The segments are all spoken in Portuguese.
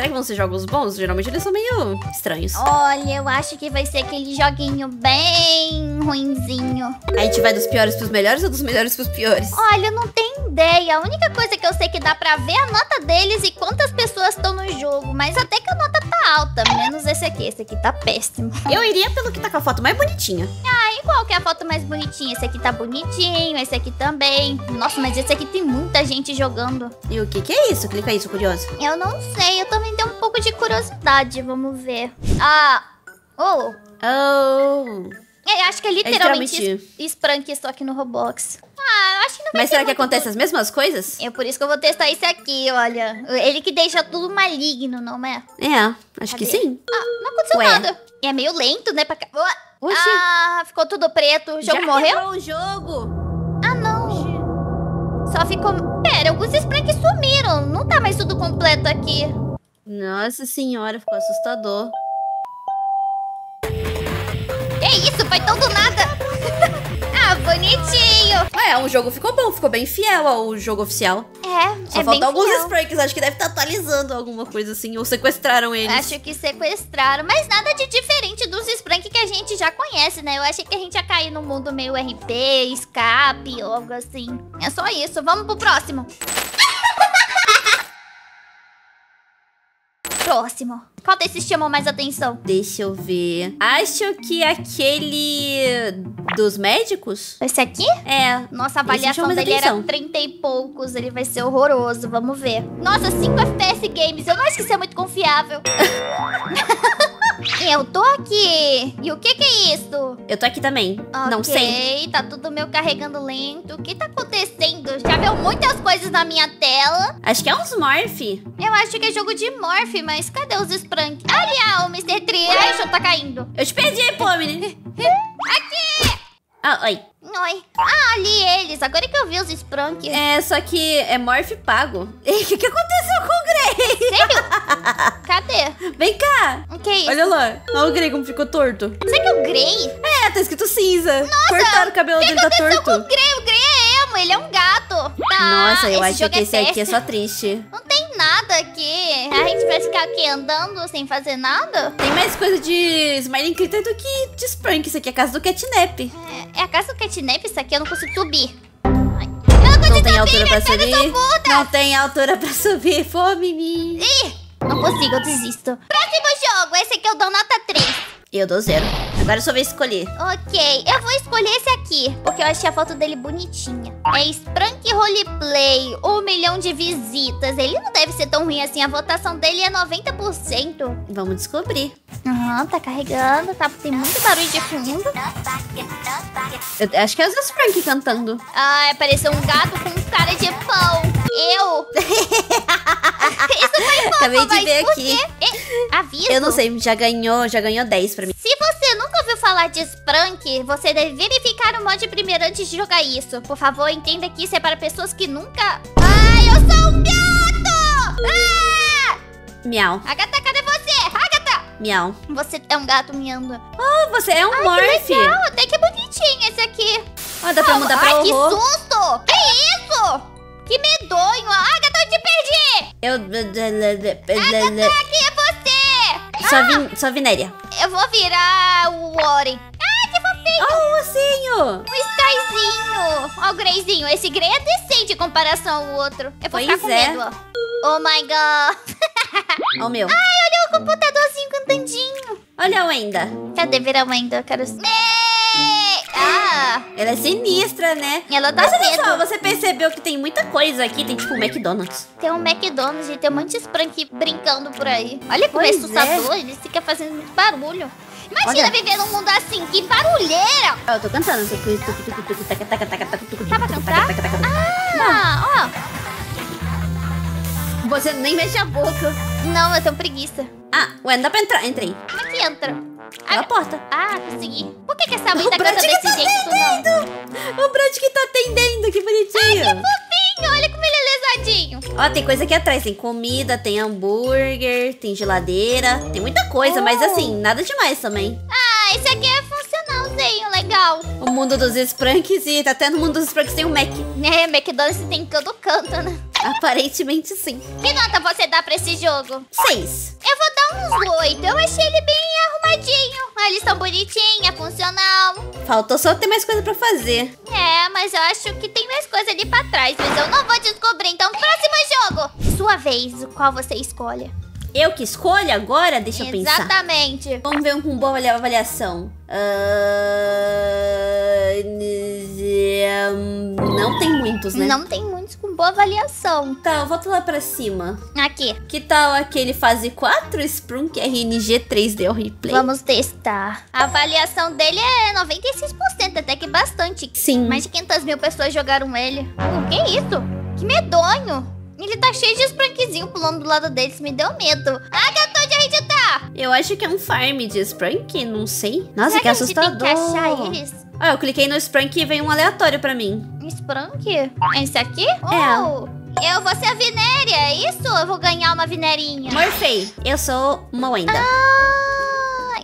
Será que vão ser jogos bons? Geralmente eles são meio estranhos. Olha, eu acho que vai ser aquele joguinho bem ruinzinho. A gente vai dos piores pros melhores ou dos melhores pros piores? Olha, eu não tenho ideia. A única coisa que eu sei é que dá pra ver a nota deles e quantas pessoas estão no jogo. Mas até que a nota tá alta. Menos esse aqui. Esse aqui tá péssimo. Eu iria pelo que tá com a foto mais bonitinha. Ah, e qual que é a foto mais bonitinha? Esse aqui tá bonitinho, esse aqui também. Nossa, mas esse aqui tem muita gente jogando. E o que que é isso? Clica aí, sou curioso. Eu não sei, eu também tenho um pouco de curiosidade. Vamos ver. Ah, oh... Oh... É, acho que é literalmente, literalmente- es- Sprank só aqui no Roblox. Ah, eu acho que não vai Mas ser será que acontece as mesmas coisas? É por isso que eu vou testar esse aqui, olha. Ele que deixa tudo maligno, não é? É, acho que Cadê? sim. Ah, não aconteceu Ué. nada. E é meio lento, né? Pra... Oxi. Ah, ficou tudo preto. O jogo Já morreu? o jogo. Ah, não. Só ficou... Pera, alguns Spranks sumiram. Não tá mais tudo completo aqui. Nossa senhora, ficou assustador. Que isso? Foi tão do nada. ah, bonitinho. Ué, o jogo ficou bom, ficou bem fiel ao jogo oficial. É, Só é faltam alguns fiel. Spranks, acho que deve estar atualizando alguma coisa assim, ou sequestraram eles. Acho que sequestraram, mas nada de diferente dos Sprank que a gente já conhece, né? Eu achei que a gente ia cair no mundo meio RP, escape ou algo assim. É só isso, vamos pro próximo. Próximo. Qual desses chamou mais atenção? Deixa eu ver. Acho que aquele dos médicos? Esse aqui? É. Nossa, a avaliação dele era atenção. 30 e poucos. Ele vai ser horroroso. Vamos ver. Nossa, 5 FPS Games. Eu não acho que isso é muito confiável. Eu tô aqui. E o que que é isso? Eu tô aqui também. Não Ok, sei. tá tudo meu carregando lento. O que tá acontecendo? Já viu muitas coisas na minha tela. Acho que é uns Morph. Eu acho que é jogo de Morph, mas cadê os Sprank? Ali, ó, o Mr. Triation tá caindo. Eu te perdi, Pomini. Aqui! Ah, oi. Oi. Ah, ali eles. Agora que eu vi os Sprank. É, só que é Morph pago. O que, que aconteceu com o? Sério? Cadê? Vem cá. O que é isso? Olha lá. Olha o Grey como ficou torto. Será que é o Grey? É, tá escrito cinza. Cortaram o cabelo dele, tá aconteceu com torto. o Grey? O Grey é emo, ele é um gato. Tá, Nossa, eu acho que esse aqui é só triste. Não tem nada aqui. A gente vai ficar aqui andando sem fazer nada? Tem mais coisa de Smiling Critter do que de Sprank. Isso aqui é a casa do Catnap. É, é a casa do catnap, isso aqui eu não consigo subir. Altura pra subir. Não tem altura pra subir. Fome, me. Ih, não consigo, eu desisto. Próximo jogo, esse aqui eu dou nota 3. Eu dou zero. Agora é sua vez de escolher. Ok, eu vou escolher esse aqui, porque eu achei a foto dele bonitinha. É Sprank Roleplay, um milhão de visitas. Ele não deve ser tão ruim assim, a votação dele é 90%. Vamos descobrir. Aham, tá carregando, tá, tem muito barulho de fundo. Eu acho que é os Sprank cantando. Ai, pareceu um gato com cara de pão. Eu? Isso foi fofo, Acabei de ver aqui. É, aviso. Eu não sei, já ganhou, já ganhou 10 pra mim. Se você nunca ouviu falar de Sprank, você deve verificar o mod primeiro antes de jogar isso. Por favor, entenda que isso é para pessoas que nunca... Ai, eu sou um gato! Ah! Miau, Agatha, cadê você? Agatha! miau. Você é um gato miando. Oh, você é um Morph. Legal, até que bonitinho esse aqui. Ó, dá pra mudar pra Ai, que horror. susto! Que isso? Que medonho! Agatha, eu te perdi! Eu... Aqui é você! Só, vin... Só Vinéria. Eu vou virar o Warren. Ah, que fofinho! Oh, o ursinho. O Skyzinho! Ó o Greyzinho. Esse Grey é decente em comparação ao outro. Eu vou Pois ficar com é. medo, ó. Oh my god! Ó o meu. Ai, olha o computadorzinho cantandinho. Olha a Wenda. Cadê Vera ainda? Eu quero... Mê! Ela é sinistra, né? Ela dá Mas olha só, você percebeu que tem muita coisa aqui. Tem tipo um McDonald's. Tem um McDonald's e tem um monte de Sprank brincando por aí. Olha como é assustador. Ele fica fazendo muito barulho. Imagina Olha. viver num mundo assim. Que barulheira! Ó, eu tô cantando. Dá pra cantar? Ah, Você nem mexe a boca. ó. Não, eu tenho preguiça. Ah, ué, não dá pra entrar. Entrei. Como é que entra? Pela porta. Ah, consegui. Por que, que essa mãe O tá cantando que desse tá jeito, tu não? O Brad que tá atendendo, que bonitinho. Fofinho, olha como ele é lesadinho. Ó, tem coisa aqui atrás. Tem comida, tem hambúrguer, tem geladeira. Tem muita coisa, mas Oh. assim, nada demais também. Ah, esse aqui é funcionalzinho, legal. O mundo dos Spranks e até no mundo dos Spranks tem um Mac. É, McDonald's tem em todo canto, né? Aparentemente sim. Que nota você dá pra esse jogo? Seis. Uns oito. Eu achei ele bem arrumadinho. A lição bonitinha, funcional. Faltou só ter mais coisa pra fazer. É, mas eu acho que tem mais coisa ali pra trás. Mas eu não vou descobrir. Então, próximo jogo. Sua vez. Qual você escolhe? Eu que escolho agora? Deixa eu pensar. Exatamente. Vamos ver um com boa avaliação. Ah, não tem muitos, né? Não tem muitos com boa avaliação. Tá, eu volto lá pra cima. Aqui. Que tal aquele fase 4 Sprunk RNG 3D Replay? Vamos testar. A avaliação dele é 96%, até que bastante. Sim. Mais de 500 mil pessoas jogaram ele. O que é isso? Que medonho. Ele tá cheio de sprankzinho pulando do lado deles, me deu medo. Ah, gato, onde a gente tá? Eu acho que é um farm de Sprunk, não sei. Nossa, Será que, a gente assustador. tem que achar eles? Ah, eu cliquei no Sprunk e veio um aleatório pra mim. Sprank? É esse aqui? Oh, eu vou ser a Vinéria, é isso? Eu vou ganhar uma Vinerinha. Morfei, eu sou uma Wenda. Ah,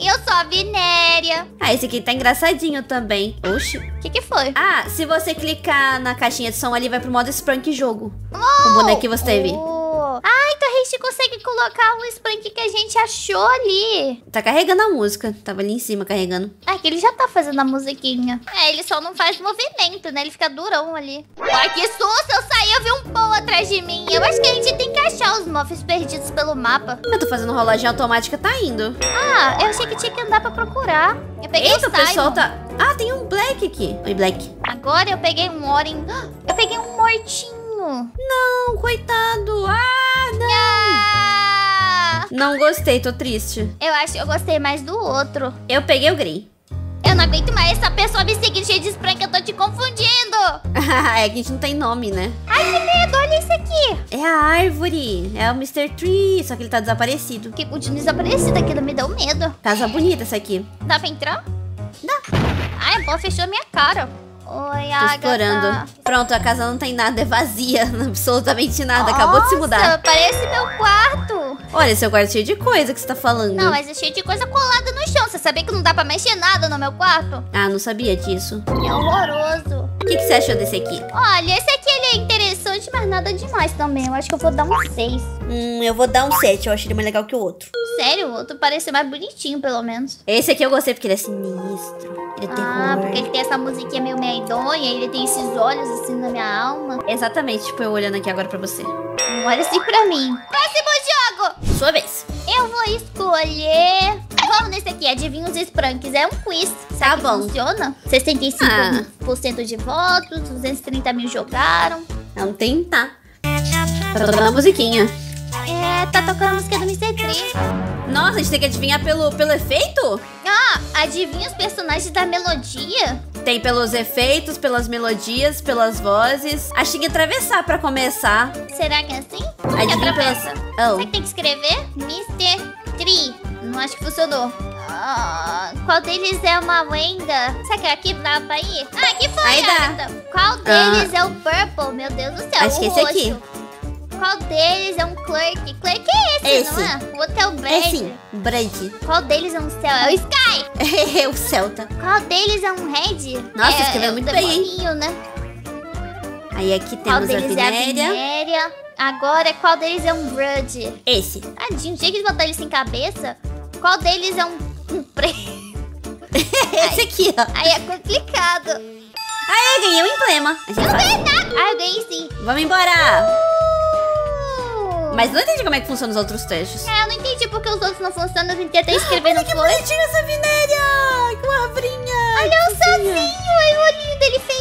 eu sou a Vinéria. Ah, esse aqui tá engraçadinho também. Oxi. O que que foi? Ah, se você clicar na caixinha de som ali, vai pro modo Sprunk jogo. O boneco que você teve. Oh. Ah, então a gente consegue colocar o Sprank que a gente achou ali. Tá carregando a música. Tava ali em cima carregando. Ah, que ele já tá fazendo a musiquinha. É, ele só não faz movimento, né? Ele fica durão ali. Ai, que susto! Eu saí, eu vi um pão atrás de mim. Eu acho que a gente tem que achar os mofs perdidos pelo mapa. Eu tô fazendo rolagem automática, tá indo. Ah, eu achei que tinha que andar pra procurar. Eu peguei Eita, o o pessoal tá... Ah, tem um Black aqui. Oi, Black. Agora eu peguei um Oren. Eu peguei um mortinho. Não, coitado. Ah, não. Ah! Não gostei, tô triste. Eu acho que eu gostei mais do outro. Eu peguei o Grey. Eu não aguento mais essa pessoa me seguindo cheia de spray que eu tô te confundindo. é que a gente não tem nome, né? Ai, que medo, olha isso aqui. É a árvore. É o Mr. Tree, só que ele tá desaparecido. Que continua desaparecido, aquilo me deu medo. Casa bonita essa aqui. Dá pra entrar? Dá. Ai, a bola fechou a minha cara. Oi, Tô Agatha. explorando. Pronto, a casa não tem nada, é vazia. Absolutamente nada. Acabou de se mudar. Nossa, parece meu quarto. Olha, seu quarto é cheio de coisa que você tá falando. Não, mas é cheio de coisa colada no chão. Você sabia que não dá pra mexer nada no meu quarto? Ah, não sabia disso. É horroroso. O que, que você achou desse aqui? Olha, esse aqui mas nada demais também. Eu acho que eu vou dar um 6. Hum, eu vou dar um 7. Eu achei ele mais legal que o outro. Sério, o outro parece mais bonitinho, pelo menos. Esse aqui eu gostei porque ele é sinistro. Ele é terror. Ah, porque ele tem essa musiquinha meio medonha, ele tem esses olhos assim na minha alma. Exatamente, tipo eu olhando aqui agora pra você. Não olha assim pra mim. Próximo jogo! Sua vez. Eu vou escolher. Vamos nesse aqui, adivinha os Spranks. É um quiz. Será Tá bom. funciona? 65% de votos, 230 mil jogaram. Vamos tentar. Tá tocando a musiquinha. É, tá tocando a música do Mr. Tree. Nossa, a gente tem que adivinhar pelo, pelo efeito? Ah, adivinha os personagens da melodia? Tem pelos efeitos, pelas melodias, pelas vozes. Acho que tem que atravessar pra começar. Será que é assim? Como que Adivinha atravessa? pelas... Será Oh. que tem que escrever? Mr. Tree. Não acho que funcionou. Ah, qual deles é uma Wenda? Será que é aqui dá pra ir? Ah, aqui foi, Aí dá. Ah. Qual deles é o Purple? Meu Deus do céu, Acho o que esse roxo. aqui. Qual deles é um Clerk? Clerk é esse, Esse. não é? O outro é o É sim, Brad. Qual deles é um Cell? É o Sky. É o Celta. Qual deles é um Red? Nossa, é, escreveu é muito bem, hein? né? Aí aqui Qual temos a deles é a Vinéria. Vinéria? Agora, qual deles é um Brud? Esse. Tadinho, tinha que botar ele sem cabeça. Qual deles é um, Esse aqui, ó. Aí é complicado. Aí, ganhei um emblema. A gente vai. Ah, eu ganhei sim. Vamos embora. Uh! Mas não entendi como é que funciona os outros testes. É, eu não entendi porque os outros não funcionam. Eu tentei até escrever no Que flor. bonitinho essa Vinéria. Com a arvorinha. Olha o sozinho, olha o olhinho dele feliz.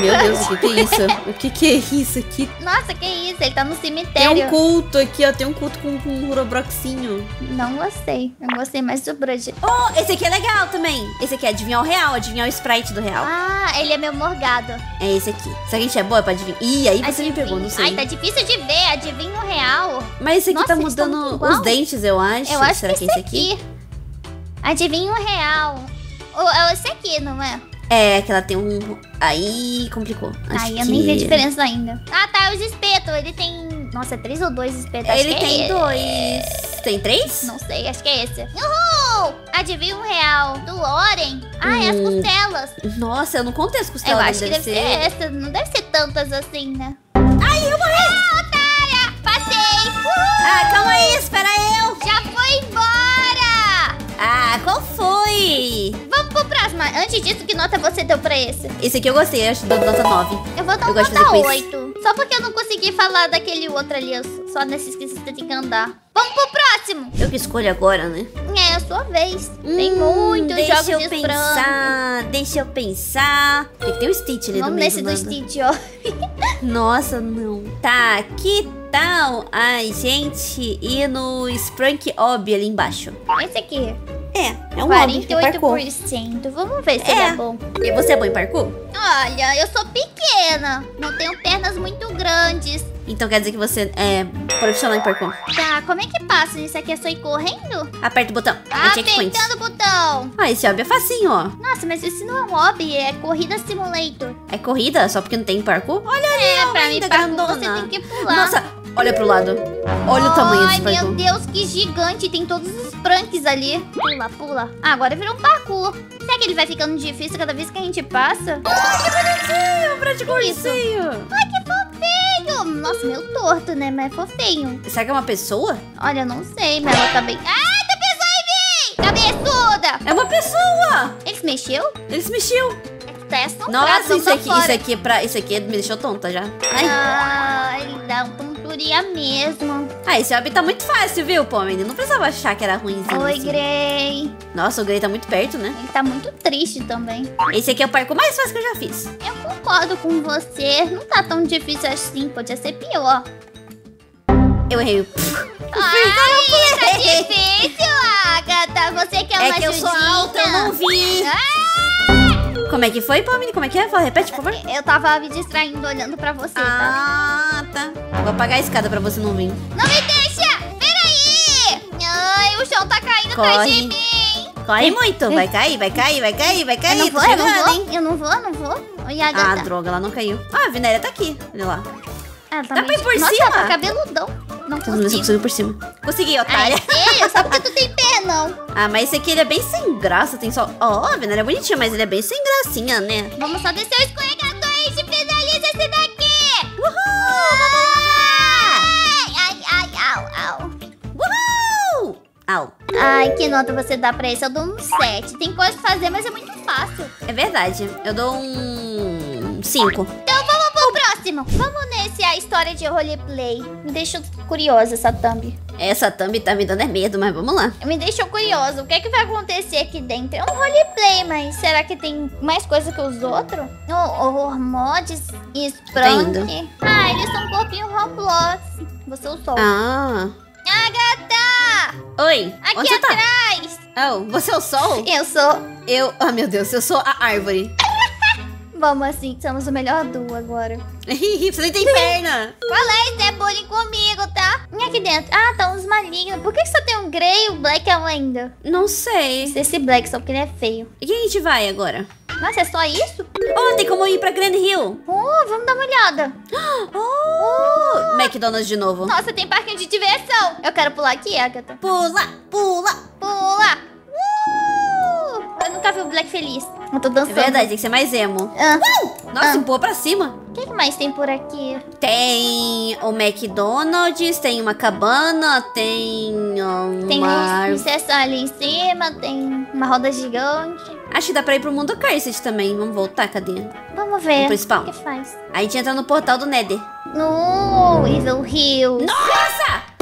Meu Deus, o que, que é isso? O que, que é isso aqui? Nossa, que isso? Ele tá no Tem cemitério. um culto aqui, ó. Tem um culto com, com um urobroxinho. Não gostei. Eu gostei mais do Brud. Oh, esse aqui é legal também. Esse aqui é adivinhar o real, adivinhar o sprite do real. Ah, ele é meu morgado. É esse aqui. Será que a gente é boa pra adivinhar? Ih, aí você me pegou, não sei. Ai, tá difícil de ver. Adivinha o real. Mas esse aqui Nossa, tá eles tão mudando os dentes, eu acho. Eu acho Será que que esse aqui. Adivinha o real. Ou é esse aqui, não é? É, que ela tem um. Aí complicou. Acho Aí eu que... nem vi a diferença ainda. Ah, tá, os espetos. Ele tem. Nossa, é três ou dois espetos? Acho ele é tem é... dois. Tem três? Não sei, acho que é esse. Uhul! Adivinha um real do Loren. Ah, hum. é as hum. costelas. Nossa, eu não contei as costelas. Eu acho deve que deve ser... ser essa. Não deve ser tantas assim, né? Ai, eu morri! Ah, otária! Passei! Uhul! Ah, calma aí, espera eu! Já foi embora! Ah, qual foi? Mas antes disso, que nota você deu pra esse? Esse aqui eu gostei, acho que dou nota 9. Eu vou dar Eu de nota fazer quiz. 8. Só porque eu não consegui falar daquele outro ali. eu Só nesses que você tem que andar. Vamos pro próximo. Eu que escolho agora, né? É a sua vez. Tem Hum, muitos deixa jogos eu de pensar, deixa eu pensar. Tem que ter o Stitch ali Vamos no meio nesse do nada. Stitch, ó. Nossa, não. Tá, que tal a gente ir no Sprunk Ob ali embaixo? Esse aqui. É, é um Ob, é parkour. 48%. Vamos ver se ele É. é bom. E você é bom em parkour? Olha, eu sou pequena. Não tenho pernas muito grandes. Então quer dizer que você é profissional em parkour. Tá, como é que passa? Isso aqui é só ir correndo? Aperta o botão. Checkpoint. Apertando o botão. Ah, esse Ob é facinho, ó. Nossa, mas isso não é um hobby, é corrida simulator. É corrida, só porque não tem parkour? Olha ali, É, ó, pra mim, parkour, grandona. você tem que pular. Nossa, olha pro lado. Olha o tamanho Ai, desse meu parkour. Deus, que gigante. Tem todos os pranks ali. Pula, pula. Ah, agora virou um parkour. Será que ele vai ficando difícil cada vez que a gente passa? É um prato de Isso. cursinho. Ai, que fofinho. Nossa, meio torto, né? Mas é fofinho. Será que é uma pessoa? Olha, eu não sei, mas ela tá bem... Ah, tá pensando em mim! Cabeçuda! É uma pessoa! Ele se mexeu? Ele se mexeu. Testa um Nossa, isso aqui, isso aqui é pra. Isso aqui me deixou tonta já. Ai. Ah, tonturia mesmo. Ah, esse Ob tá muito fácil, viu, pô? menino? Não precisava achar que era ruimzinho. Oi, assim. Grey. Nossa, o Grey tá muito perto, né? Ele tá muito triste também. Esse aqui é o parkour mais fácil que eu já fiz. Eu concordo com você. Não tá tão difícil assim. Podia ser pior. Eu errei. Ai, tá difícil, Agatha. Você quer É uma que eu sou ajudinha? alta, eu não vi. Como é que foi, pô, menino? Como é que é? Repete, por favor. Eu tava me distraindo olhando pra você, tá? Ah, tá. Vou apagar a escada pra você não vir. Não me deixa! Peraí! Ai, o chão tá caindo atrás Corre. de mim. Corre muito. Vai cair, vai cair, vai cair, vai Eu cair. não Tô vou, eu não vou. hein? Eu não vou, eu não vou. Oi, Ah, droga, ela não caiu. Ah, a Vinéria tá aqui. Olha lá. Ela tá Dá pra ir por Nossa, cima? ela tá cabeludão. Não mundo só consigo. por cima. Consegui, Ah, otária. é sério? Só porque tu tem pé, não. Ah, mas esse aqui ele é bem sem graça. Tem só. Ó, a Vinéria é bonitinha, mas ele é bem sem gracinha, né? Vamos só descer o escorregador e finaliza esse daqui. Ai, que nota você dá pra esse? Eu dou um 7. Tem coisa pra fazer, mas é muito fácil. É verdade. Eu dou um. 5. Então vamos pro próximo. Vamos nesse a história de roleplay. Me deixou curiosa essa thumb. Essa thumb tá me dando é medo, mas vamos lá. Me deixou curiosa. O que é que vai acontecer aqui dentro? É um roleplay, mas será que tem mais coisa que os outros? Oh, mods e Sprunk. indo. Ah, eles são um corpinho Roblox. Você é o sol. Ah. Agatha! Oi. Aqui onde você tá? atrás! Oh, você é o sol? Eu sou. Eu. Ah, meu Deus, eu sou a árvore. Vamos assim, somos o melhor duo agora. você nem tem perna. Qual é? Isso é bullying comigo, tá? E aqui dentro? Ah, tá uns malignos. Por que só tem um Grey e o Black ainda? Não sei. Esse Black só porque ele é feio. E quem a gente vai agora? Nossa, é só isso? Oh, tem como ir pra Grand Hill. Oh, vamos dar uma olhada. Oh! McDonald's de novo. Nossa, tem parque de diversão. Eu quero pular aqui, Agatha. Pula, pula. Pula. Uh! Eu nunca vi o Black feliz. Eu tô É dançando. verdade, tem que ser mais emo. Ah, Nossa, Ah. pula pra cima. o que, que mais tem por aqui? Tem o McDonald's, tem uma cabana, tem uma... Tem um inserção ali em cima, tem uma roda gigante. Acho que dá pra ir pro mundo Cursed também. Vamos voltar, cadê? Vamos ver. O principal. O que faz? Aí a gente entra no portal do Nether. No Evil Hills. Nossa!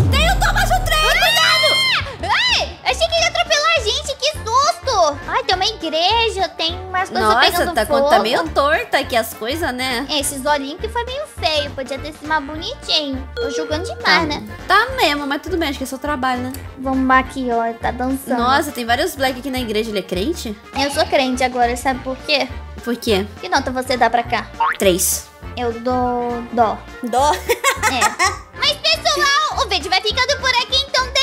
Ai, tem uma igreja, tem umas coisas Nossa, pegando tá, fogo. tá meio torta aqui as coisas, né? É, Esses olhinhos que foi meio feio, podia ter sido mais bonitinho. Tô julgando demais, Tá, né? tá mesmo, mas tudo bem, acho que é seu trabalho, né? Vamos aqui, ó, tá dançando. Nossa, tem vários black aqui na igreja, ele é crente? Eu sou crente agora, sabe por quê? Por quê? Que nota você dá pra cá? Três. Eu dou dó. Dó. É. Mas pessoal, o vídeo vai ficando por então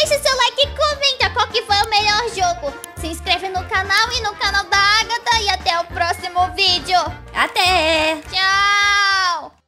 deixa seu like e comenta qual que foi o melhor jogo. Se inscreve no canal e no canal da Agatha e até o próximo vídeo. Até! Tchau!